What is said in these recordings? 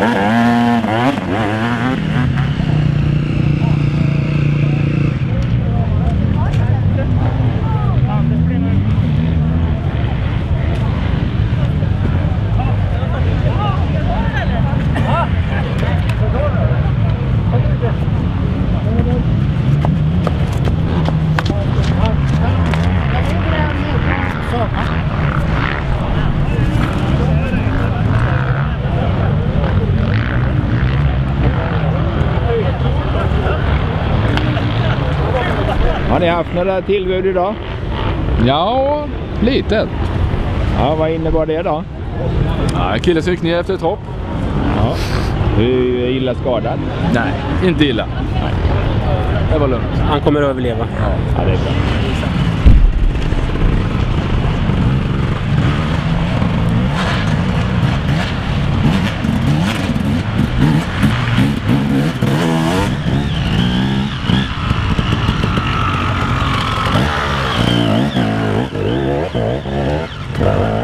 Uh-huh. Har ni haft några tillbud idag? Ja, lite. Ja, vad innebar det då? Ja, killen gick ner efter ett hopp. Ja. Hur illa skadad? Nej, inte illa. Det var lugnt. Han kommer att överleva. Ja, det är bra. Thank you.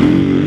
you.